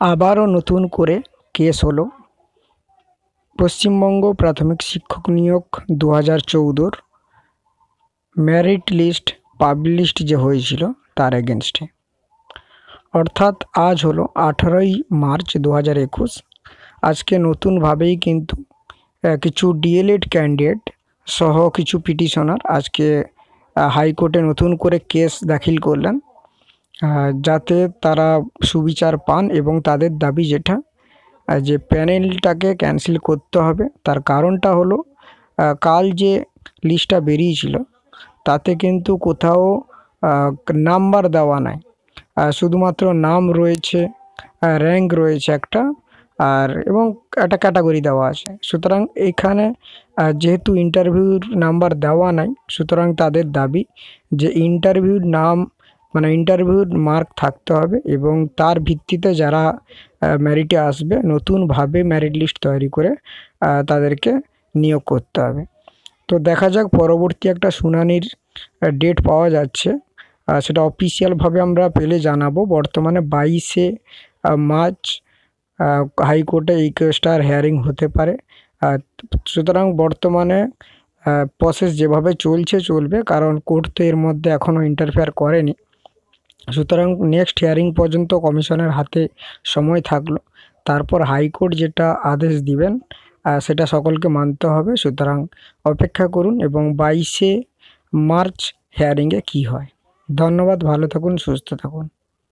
আবারও নতুন করে কেস হলো। পশ্চিমবঙ্গ প্রাথমিক শিক্ষক নিয়োগ দু হাজার চৌদ্দোর মেরিট লিস্ট পাবলিশড যে হয়েছিল তার এগেনস্টে অর্থাৎ আজ হলো আঠারোই মার্চ দু হাজার একুশ। আজকে নতুনভাবেই কিন্তু কিছু ডিএলএড ক্যান্ডিডেট সহ কিছু পিটিশনার আজকে হাইকোর্টে নতুন করে কেস দাখিল করলেন। যাতে তারা সুবিচার পান এবং তাদের দাবি যেটা যে প্যানেলটাকে ক্যান্সেল করতে হবে। তার কারণটা হলো কাল যে লিস্টটা বেরিয়েছিল, তাতে কিন্তু কোথাও নাম্বার দেওয়া নাই। শুধুমাত্র নাম রয়েছে র্যাঙ্ক রয়েছে একটা, আর এবং একটা ক্যাটাগরি দেওয়া আছে। সুতরাং এখানে যেহেতু ইন্টারভিউর নাম্বার দেওয়া নাই, সুতরাং তাদের দাবি যে ইন্টারভিউর নাম মানে ইন্টারভিউর মার্ক থাকতে হবে এবং তার ভিত্তিতে যারা মেরিটে আসবে, নতুনভাবে মেরিট লিস্ট তৈরি করে তাদেরকে নিয়োগ করতে হবে। তো দেখা যাক পরবর্তী একটা শুনানির ডেট পাওয়া যাচ্ছে। সেটা অফিসিয়ালভাবে আমরা পেলে জানাব। বর্তমানে বাইশে মার্চ হাইকোর্টে এই কেসটার হেয়ারিং হতে পারে। সুতরাং বর্তমানে প্রসেস যেভাবে চলছে, চলবে। কারণ কোর্ট তো এর মধ্যে এখনও ইন্টারফেয়ার করেনি। সুতরাং নেক্সট হিয়ারিং পর্যন্ত কমিশনের হাতে সময় থাকল। তারপর হাইকোর্ট যেটা আদেশ দিবেন সেটা সকলকে মানতে হবে। সুতরাং অপেক্ষা করুন এবং বাইশে মার্চ হিয়ারিংয়ে কি হয়। ধন্যবাদ, ভালো থাকুন, সুস্থ থাকুন।